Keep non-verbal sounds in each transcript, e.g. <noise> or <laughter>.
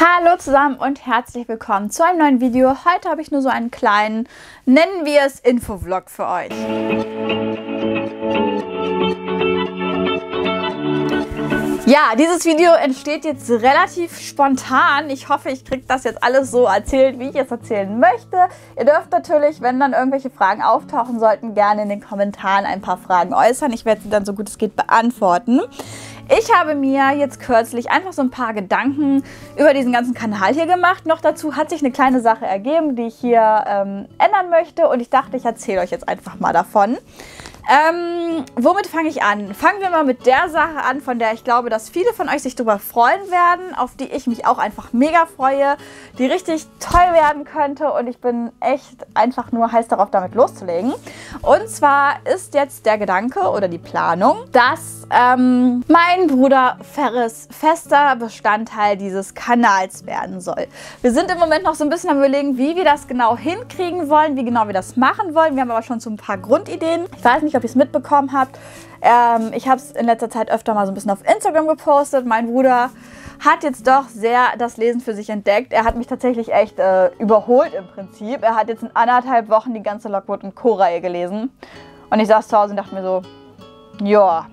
Hallo zusammen und herzlich willkommen zu einem neuen Video. Heute habe ich nur so einen kleinen, nennen wir es Infovlog für euch. Ja, dieses Video entsteht jetzt relativ spontan. Ich hoffe, ich kriege das jetzt alles so erzählt, wie ich es erzählen möchte. Ihr dürft natürlich, wenn dann irgendwelche Fragen auftauchen sollten, gerne in den Kommentaren ein paar Fragen äußern. Ich werde sie dann so gut es geht beantworten. Ich habe mir jetzt kürzlich einfach so ein paar Gedanken über diesen ganzen Kanal hier gemacht. Noch dazu hat sich eine kleine Sache ergeben, die ich hier ähm, ändern möchte und ich dachte, ich erzähle euch jetzt einfach mal davon. Ähm, womit fange ich an? Fangen wir mal mit der Sache an, von der ich glaube, dass viele von euch sich darüber freuen werden, auf die ich mich auch einfach mega freue, die richtig toll werden könnte und ich bin echt einfach nur heiß darauf, damit loszulegen. Und zwar ist jetzt der Gedanke oder die Planung, dass ähm, mein Bruder Ferris fester Bestandteil dieses Kanals werden soll. Wir sind im Moment noch so ein bisschen am überlegen, wie wir das genau hinkriegen wollen, wie genau wir das machen wollen. Wir haben aber schon so ein paar Grundideen. Ich weiß nicht, ob ihr es mitbekommen habt. Ähm, ich habe es in letzter Zeit öfter mal so ein bisschen auf Instagram gepostet. Mein Bruder hat jetzt doch sehr das Lesen für sich entdeckt. Er hat mich tatsächlich echt äh, überholt im Prinzip. Er hat jetzt in anderthalb Wochen die ganze Lockwood und Co-Reihe gelesen. Und ich saß zu Hause und dachte mir so, ja,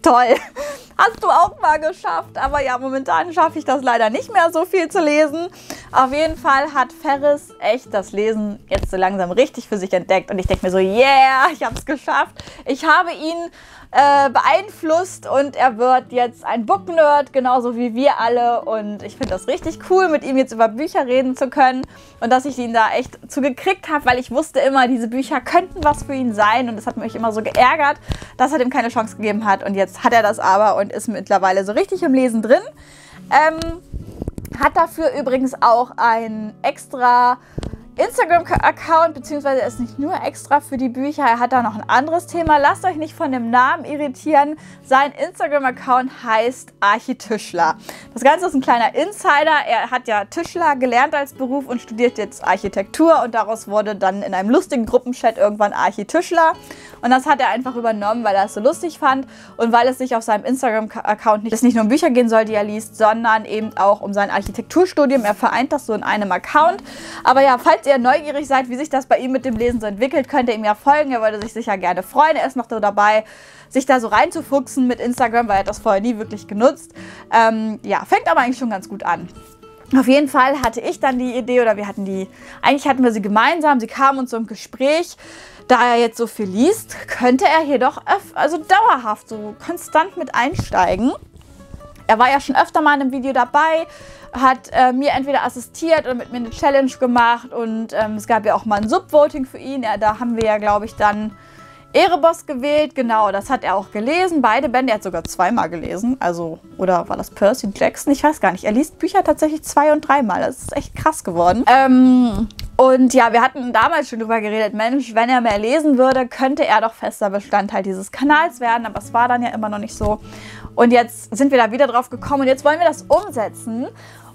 toll. <laughs> Hast du auch mal geschafft. Aber ja, momentan schaffe ich das leider nicht mehr, so viel zu lesen. Auf jeden Fall hat Ferris echt das Lesen jetzt so langsam richtig für sich entdeckt. Und ich denke mir so, yeah, ich habe es geschafft. Ich habe ihn äh, beeinflusst und er wird jetzt ein Book-Nerd, genauso wie wir alle. Und ich finde das richtig cool, mit ihm jetzt über Bücher reden zu können und dass ich ihn da echt zugekriegt habe, weil ich wusste immer, diese Bücher könnten was für ihn sein und es hat mich immer so geärgert, dass er dem keine Chance gegeben hat. Und jetzt hat er das aber und ist mittlerweile so richtig im Lesen drin. Ähm, hat dafür übrigens auch ein extra Instagram-Account, beziehungsweise er ist nicht nur extra für die Bücher, er hat da noch ein anderes Thema. Lasst euch nicht von dem Namen irritieren. Sein Instagram-Account heißt Architischler. Das Ganze ist ein kleiner Insider. Er hat ja Tischler gelernt als Beruf und studiert jetzt Architektur und daraus wurde dann in einem lustigen Gruppenchat irgendwann Architischler. Und das hat er einfach übernommen, weil er es so lustig fand und weil es sich auf seinem Instagram-Account nicht, nicht nur um Bücher gehen soll, die er liest, sondern eben auch um sein Architekturstudium. Er vereint das so in einem Account. Aber ja, falls ihr neugierig seid, wie sich das bei ihm mit dem Lesen so entwickelt, könnt ihr ihm ja folgen. Er würde sich sicher gerne freuen. Er ist noch so dabei, sich da so reinzufuchsen mit Instagram, weil er das vorher nie wirklich genutzt. Ähm, ja, fängt aber eigentlich schon ganz gut an. Auf jeden Fall hatte ich dann die Idee, oder wir hatten die, eigentlich hatten wir sie gemeinsam, sie kamen uns so im Gespräch, da er jetzt so viel liest, könnte er hier doch also dauerhaft so konstant mit einsteigen. Er war ja schon öfter mal in einem Video dabei, hat äh, mir entweder assistiert oder mit mir eine Challenge gemacht und ähm, es gab ja auch mal ein Subvoting für ihn. Ja, da haben wir ja, glaube ich, dann Erebos gewählt, genau, das hat er auch gelesen. Beide Bände, er hat sogar zweimal gelesen. Also, oder war das Percy Jackson? Ich weiß gar nicht. Er liest Bücher tatsächlich zwei- und dreimal. Das ist echt krass geworden. Ähm, und ja, wir hatten damals schon drüber geredet, Mensch, wenn er mehr lesen würde, könnte er doch fester Bestandteil dieses Kanals werden. Aber es war dann ja immer noch nicht so. Und jetzt sind wir da wieder drauf gekommen und jetzt wollen wir das umsetzen.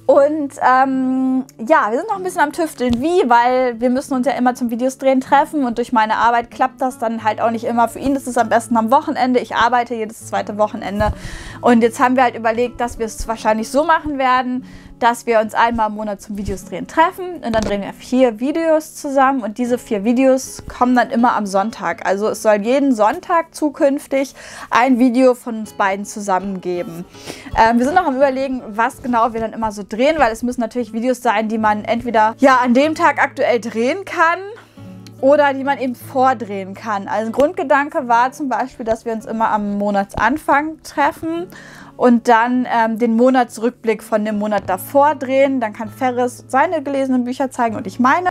Und ähm, ja, wir sind noch ein bisschen am Tüfteln. Wie? Weil wir müssen uns ja immer zum Videos drehen treffen und durch meine Arbeit klappt das dann halt auch nicht immer. Für ihn ist es am besten am Wochenende. Ich arbeite jedes zweite Wochenende. Und jetzt haben wir halt überlegt, dass wir es wahrscheinlich so machen werden, dass wir uns einmal im Monat zum Videos drehen treffen und dann drehen wir vier Videos zusammen und diese vier Videos kommen dann immer am Sonntag. Also es soll jeden Sonntag zukünftig ein Video von uns beiden zusammen geben. Ähm, wir sind noch am überlegen, was genau wir dann immer so drehen, weil es müssen natürlich Videos sein, die man entweder ja an dem Tag aktuell drehen kann oder die man eben vordrehen kann. Also ein Grundgedanke war zum Beispiel, dass wir uns immer am Monatsanfang treffen und dann ähm, den Monatsrückblick von dem Monat davor drehen. Dann kann Ferris seine gelesenen Bücher zeigen und ich meine.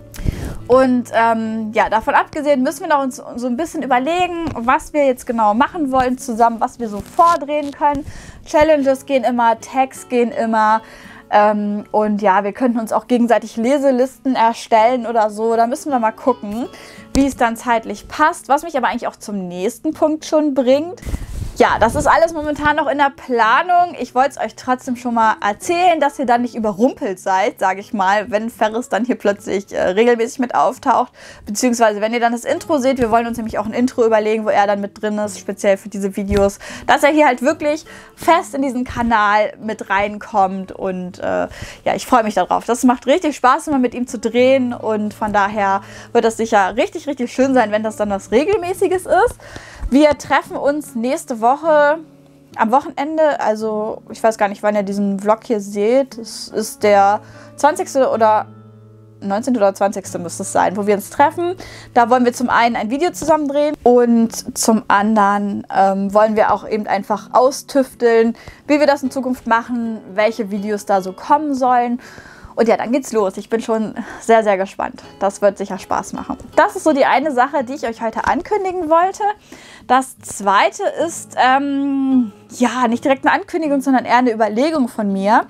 Und ähm, ja, davon abgesehen müssen wir noch uns so ein bisschen überlegen, was wir jetzt genau machen wollen zusammen, was wir so vordrehen können. Challenges gehen immer, Tags gehen immer. Ähm, und ja, wir könnten uns auch gegenseitig Leselisten erstellen oder so. Da müssen wir mal gucken, wie es dann zeitlich passt. Was mich aber eigentlich auch zum nächsten Punkt schon bringt. Ja, das ist alles momentan noch in der Planung. Ich wollte es euch trotzdem schon mal erzählen, dass ihr dann nicht überrumpelt seid, sage ich mal, wenn Ferris dann hier plötzlich äh, regelmäßig mit auftaucht. Beziehungsweise, wenn ihr dann das Intro seht, wir wollen uns nämlich auch ein Intro überlegen, wo er dann mit drin ist, speziell für diese Videos, dass er hier halt wirklich fest in diesen Kanal mit reinkommt. Und äh, ja, ich freue mich darauf. Das macht richtig Spaß, immer mit ihm zu drehen. Und von daher wird das sicher richtig, richtig schön sein, wenn das dann was Regelmäßiges ist. Wir treffen uns nächste Woche am Wochenende. Also ich weiß gar nicht, wann ihr diesen Vlog hier seht. Es ist der 20. oder 19. oder 20. müsste es sein, wo wir uns treffen. Da wollen wir zum einen ein Video zusammen drehen und zum anderen ähm, wollen wir auch eben einfach austüfteln, wie wir das in Zukunft machen, welche Videos da so kommen sollen. Und ja, dann geht's los. Ich bin schon sehr, sehr gespannt. Das wird sicher Spaß machen. Das ist so die eine Sache, die ich euch heute ankündigen wollte. Das zweite ist, ähm, ja, nicht direkt eine Ankündigung, sondern eher eine Überlegung von mir.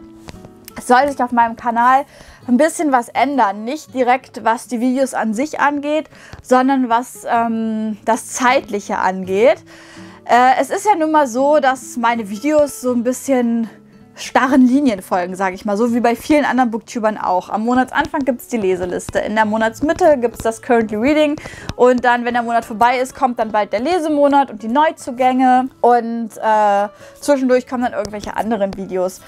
Es soll sich auf meinem Kanal ein bisschen was ändern. Nicht direkt, was die Videos an sich angeht, sondern was ähm, das Zeitliche angeht. Äh, es ist ja nun mal so, dass meine Videos so ein bisschen starren Linien folgen, sage ich mal, so wie bei vielen anderen Booktubern auch. Am Monatsanfang gibt es die Leseliste, in der Monatsmitte gibt es das Currently Reading und dann, wenn der Monat vorbei ist, kommt dann bald der Lesemonat und die Neuzugänge und äh, zwischendurch kommen dann irgendwelche anderen Videos.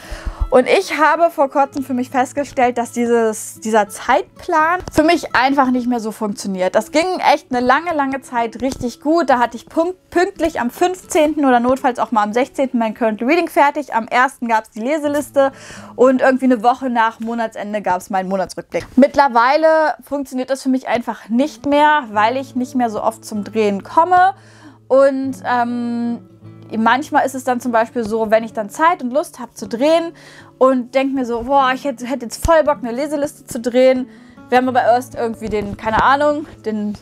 Und ich habe vor kurzem für mich festgestellt, dass dieses, dieser Zeitplan für mich einfach nicht mehr so funktioniert. Das ging echt eine lange, lange Zeit richtig gut. Da hatte ich pünktlich am 15. oder notfalls auch mal am 16. mein Currently Reading fertig. Am 1. gab es die Leseliste und irgendwie eine Woche nach Monatsende gab es meinen Monatsrückblick. Mittlerweile funktioniert das für mich einfach nicht mehr, weil ich nicht mehr so oft zum Drehen komme. Und ähm, manchmal ist es dann zum Beispiel so, wenn ich dann Zeit und Lust habe zu drehen und denke mir so, boah, ich hätte, hätte jetzt voll Bock, eine Leseliste zu drehen. Wir haben aber erst irgendwie den, keine Ahnung, den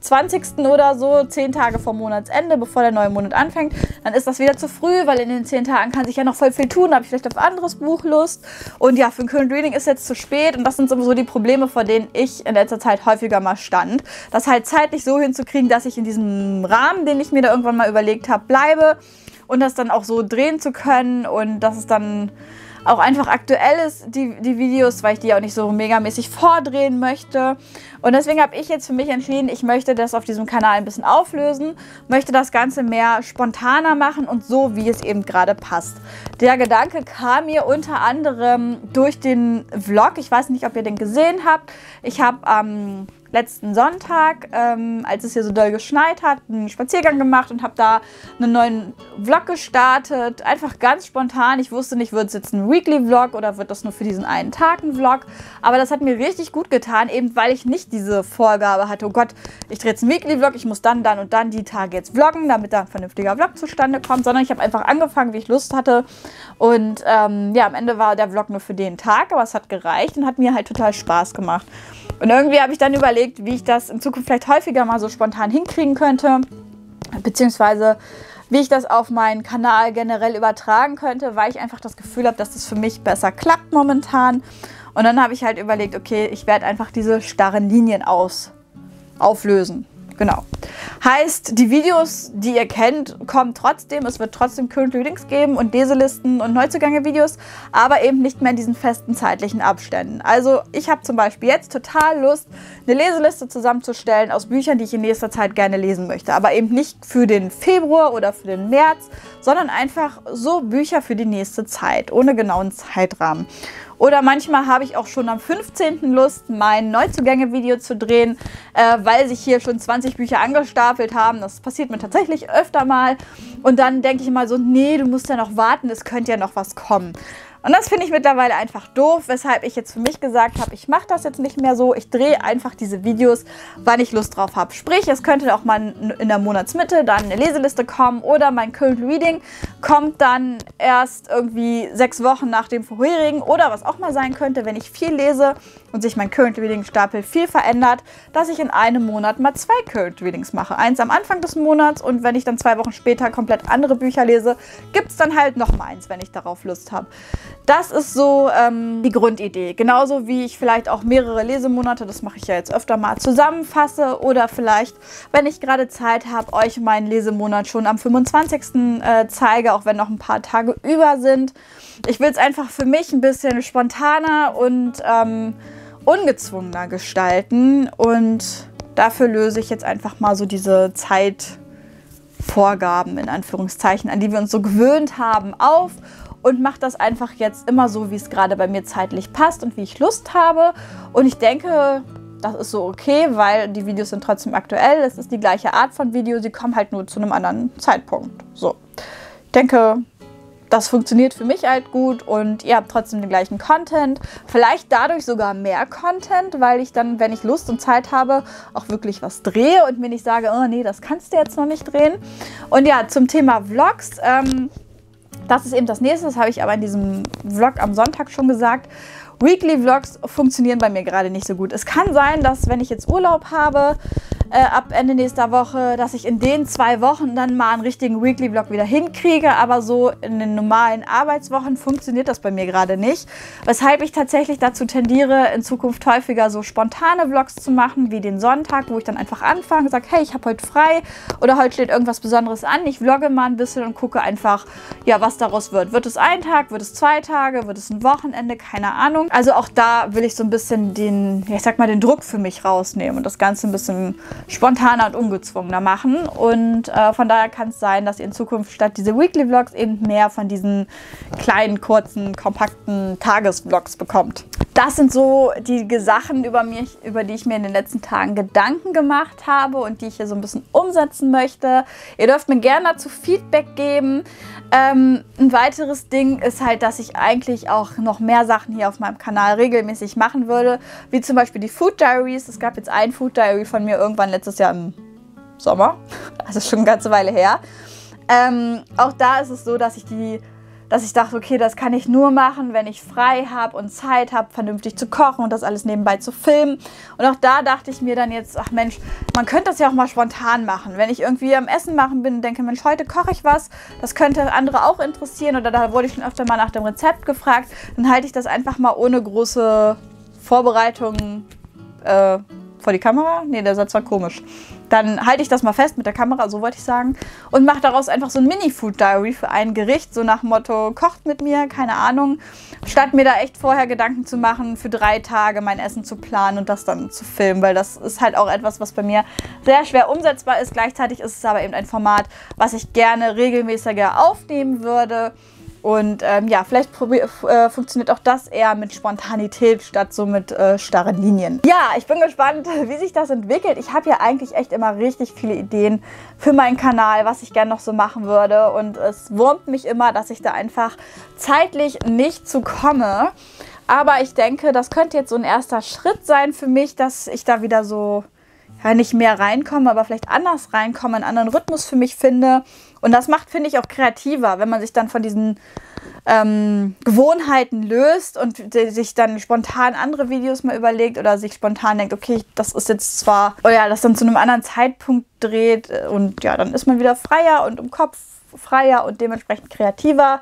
20. oder so, 10 Tage vor Monatsende, bevor der neue Monat anfängt, dann ist das wieder zu früh, weil in den 10 Tagen kann sich ja noch voll viel tun, da habe ich vielleicht auf ein anderes Buch Lust. Und ja, für ein Current Reading ist jetzt zu spät und das sind sowieso die Probleme, vor denen ich in letzter Zeit häufiger mal stand. Das halt zeitlich so hinzukriegen, dass ich in diesem Rahmen, den ich mir da irgendwann mal überlegt habe, bleibe und das dann auch so drehen zu können und dass es dann auch einfach aktuell ist, die, die Videos, weil ich die auch nicht so megamäßig vordrehen möchte. Und deswegen habe ich jetzt für mich entschieden, ich möchte das auf diesem Kanal ein bisschen auflösen, möchte das Ganze mehr spontaner machen und so, wie es eben gerade passt. Der Gedanke kam mir unter anderem durch den Vlog. Ich weiß nicht, ob ihr den gesehen habt. Ich habe am... Ähm, letzten Sonntag, ähm, als es hier so doll geschneit hat, einen Spaziergang gemacht und habe da einen neuen Vlog gestartet. Einfach ganz spontan. Ich wusste nicht, wird es jetzt ein Weekly-Vlog oder wird das nur für diesen einen Tag ein Vlog. Aber das hat mir richtig gut getan, eben weil ich nicht diese Vorgabe hatte, oh Gott, ich drehe jetzt einen Weekly-Vlog, ich muss dann, dann und dann die Tage jetzt vloggen, damit da ein vernünftiger Vlog zustande kommt, sondern ich habe einfach angefangen, wie ich Lust hatte. Und ähm, ja, am Ende war der Vlog nur für den Tag, aber es hat gereicht und hat mir halt total Spaß gemacht. Und irgendwie habe ich dann überlegt, wie ich das in Zukunft vielleicht häufiger mal so spontan hinkriegen könnte. Beziehungsweise wie ich das auf meinen Kanal generell übertragen könnte, weil ich einfach das Gefühl habe, dass das für mich besser klappt momentan. Und dann habe ich halt überlegt, okay, ich werde einfach diese starren Linien aus, auflösen. Genau. Heißt, die Videos, die ihr kennt, kommen trotzdem. Es wird trotzdem Current Readings geben und Leselisten und Neuzugänge-Videos, aber eben nicht mehr in diesen festen zeitlichen Abständen. Also ich habe zum Beispiel jetzt total Lust, eine Leseliste zusammenzustellen aus Büchern, die ich in nächster Zeit gerne lesen möchte. Aber eben nicht für den Februar oder für den März, sondern einfach so Bücher für die nächste Zeit, ohne genauen Zeitrahmen. Oder manchmal habe ich auch schon am 15. Lust, mein Neuzugänge-Video zu drehen, äh, weil sich hier schon 20 Bücher angestapelt haben. Das passiert mir tatsächlich öfter mal. Und dann denke ich immer so, nee, du musst ja noch warten, es könnte ja noch was kommen. Und das finde ich mittlerweile einfach doof, weshalb ich jetzt für mich gesagt habe, ich mache das jetzt nicht mehr so. Ich drehe einfach diese Videos, wann ich Lust drauf habe. Sprich, es könnte auch mal in der Monatsmitte dann eine Leseliste kommen oder mein Current Reading kommt dann erst irgendwie sechs Wochen nach dem vorherigen oder was auch mal sein könnte, wenn ich viel lese und sich mein Current Reading Stapel viel verändert, dass ich in einem Monat mal zwei Current Readings mache. Eins am Anfang des Monats und wenn ich dann zwei Wochen später komplett andere Bücher lese, gibt es dann halt noch mal eins, wenn ich darauf Lust habe. Das ist so ähm, die Grundidee. Genauso wie ich vielleicht auch mehrere Lesemonate, das mache ich ja jetzt öfter mal, zusammenfasse oder vielleicht, wenn ich gerade Zeit habe, euch meinen Lesemonat schon am 25. Äh, zeige, auch wenn noch ein paar Tage über sind. Ich will es einfach für mich ein bisschen spontaner und ähm, ungezwungener gestalten und dafür löse ich jetzt einfach mal so diese Zeitvorgaben in Anführungszeichen, an die wir uns so gewöhnt haben, auf und mache das einfach jetzt immer so, wie es gerade bei mir zeitlich passt und wie ich Lust habe. Und ich denke, das ist so okay, weil die Videos sind trotzdem aktuell. Es ist die gleiche Art von Video, sie kommen halt nur zu einem anderen Zeitpunkt. So. Ich denke, das funktioniert für mich halt gut und ihr habt trotzdem den gleichen Content. Vielleicht dadurch sogar mehr Content, weil ich dann, wenn ich Lust und Zeit habe, auch wirklich was drehe und mir nicht sage, oh nee, das kannst du jetzt noch nicht drehen. Und ja, zum Thema Vlogs. Ähm, das ist eben das nächste, das habe ich aber in diesem Vlog am Sonntag schon gesagt. Weekly Vlogs funktionieren bei mir gerade nicht so gut. Es kann sein, dass wenn ich jetzt Urlaub habe, äh, ab Ende nächster Woche, dass ich in den zwei Wochen dann mal einen richtigen Weekly-Vlog wieder hinkriege. Aber so in den normalen Arbeitswochen funktioniert das bei mir gerade nicht. Weshalb ich tatsächlich dazu tendiere, in Zukunft häufiger so spontane Vlogs zu machen, wie den Sonntag, wo ich dann einfach anfange, sage, hey, ich habe heute frei oder heute steht irgendwas Besonderes an. Ich vlogge mal ein bisschen und gucke einfach, ja, was daraus wird. Wird es ein Tag, wird es zwei Tage, wird es ein Wochenende, keine Ahnung. Also auch da will ich so ein bisschen den, ja, ich sag mal, den Druck für mich rausnehmen und das Ganze ein bisschen spontaner und ungezwungener machen. Und äh, von daher kann es sein, dass ihr in Zukunft statt diese Weekly Vlogs eben mehr von diesen kleinen, kurzen, kompakten Tagesvlogs bekommt. Das sind so die Sachen, über, mich, über die ich mir in den letzten Tagen Gedanken gemacht habe und die ich hier so ein bisschen umsetzen möchte. Ihr dürft mir gerne dazu Feedback geben. Ähm, ein weiteres Ding ist halt, dass ich eigentlich auch noch mehr Sachen hier auf meinem Kanal regelmäßig machen würde, wie zum Beispiel die Food Diaries. Es gab jetzt ein Food Diary von mir irgendwann letztes Jahr im Sommer, <laughs> also schon eine ganze Weile her. Ähm, auch da ist es so, dass ich die dass ich dachte, okay, das kann ich nur machen, wenn ich frei habe und Zeit habe, vernünftig zu kochen und das alles nebenbei zu filmen. Und auch da dachte ich mir dann jetzt, ach Mensch, man könnte das ja auch mal spontan machen. Wenn ich irgendwie am Essen machen bin und denke, Mensch, heute koche ich was, das könnte andere auch interessieren oder da wurde ich schon öfter mal nach dem Rezept gefragt, dann halte ich das einfach mal ohne große Vorbereitung äh, vor die Kamera. Nee, der Satz war komisch. Dann halte ich das mal fest mit der Kamera, so wollte ich sagen, und mache daraus einfach so ein Mini-Food-Diary für ein Gericht, so nach Motto, kocht mit mir, keine Ahnung. Statt mir da echt vorher Gedanken zu machen, für drei Tage mein Essen zu planen und das dann zu filmen, weil das ist halt auch etwas, was bei mir sehr schwer umsetzbar ist. Gleichzeitig ist es aber eben ein Format, was ich gerne regelmäßiger aufnehmen würde. Und ähm, ja, vielleicht äh, funktioniert auch das eher mit Spontanität statt so mit äh, starren Linien. Ja, ich bin gespannt, <laughs> wie sich das entwickelt. Ich habe ja eigentlich echt immer richtig viele Ideen für meinen Kanal, was ich gerne noch so machen würde. Und es wurmt mich immer, dass ich da einfach zeitlich nicht zu komme. Aber ich denke, das könnte jetzt so ein erster Schritt sein für mich, dass ich da wieder so ja, nicht mehr reinkomme, aber vielleicht anders reinkomme, einen anderen Rhythmus für mich finde. Und das macht, finde ich, auch kreativer, wenn man sich dann von diesen ähm, Gewohnheiten löst und sich dann spontan andere Videos mal überlegt oder sich spontan denkt, okay, das ist jetzt zwar, oder ja, das dann zu einem anderen Zeitpunkt dreht und ja, dann ist man wieder freier und im Kopf freier und dementsprechend kreativer.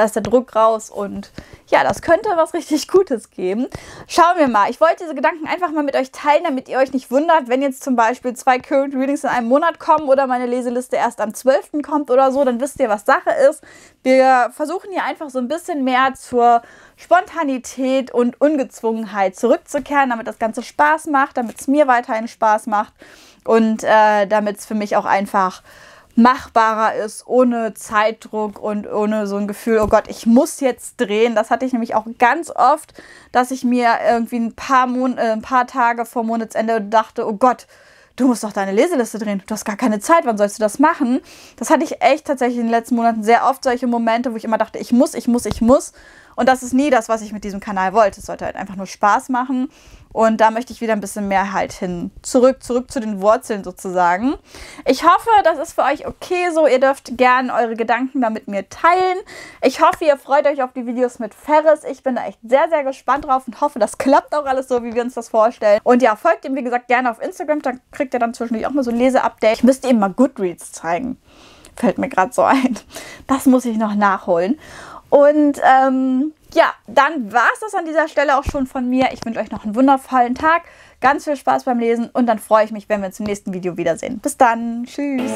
Da ist der Druck raus und ja, das könnte was richtig Gutes geben. Schauen wir mal. Ich wollte diese Gedanken einfach mal mit euch teilen, damit ihr euch nicht wundert, wenn jetzt zum Beispiel zwei Current Readings in einem Monat kommen oder meine Leseliste erst am 12. kommt oder so, dann wisst ihr, was Sache ist. Wir versuchen hier einfach so ein bisschen mehr zur Spontanität und Ungezwungenheit zurückzukehren, damit das Ganze Spaß macht, damit es mir weiterhin Spaß macht und äh, damit es für mich auch einfach machbarer ist, ohne Zeitdruck und ohne so ein Gefühl, oh Gott, ich muss jetzt drehen. Das hatte ich nämlich auch ganz oft, dass ich mir irgendwie ein paar, Mon äh, ein paar Tage vor Monatsende dachte, oh Gott, du musst doch deine Leseliste drehen. Du hast gar keine Zeit, wann sollst du das machen? Das hatte ich echt tatsächlich in den letzten Monaten sehr oft solche Momente, wo ich immer dachte, ich muss, ich muss, ich muss. Und das ist nie das, was ich mit diesem Kanal wollte. Es sollte halt einfach nur Spaß machen. Und da möchte ich wieder ein bisschen mehr halt hin. Zurück, zurück zu den Wurzeln sozusagen. Ich hoffe, das ist für euch okay so. Ihr dürft gerne eure Gedanken da mit mir teilen. Ich hoffe, ihr freut euch auf die Videos mit Ferris. Ich bin da echt sehr, sehr gespannt drauf und hoffe, das <laughs> klappt auch alles so, wie wir uns das vorstellen. Und ja, folgt ihm, wie gesagt, gerne auf Instagram. Da kriegt ihr dann zwischendurch auch mal so ein Leseupdate. Ich müsste ihm mal Goodreads zeigen. Fällt mir gerade so ein. Das muss ich noch nachholen. Und ähm, ja, dann war es das an dieser Stelle auch schon von mir. Ich wünsche euch noch einen wundervollen Tag, ganz viel Spaß beim Lesen und dann freue ich mich, wenn wir uns im nächsten Video wiedersehen. Bis dann. Tschüss.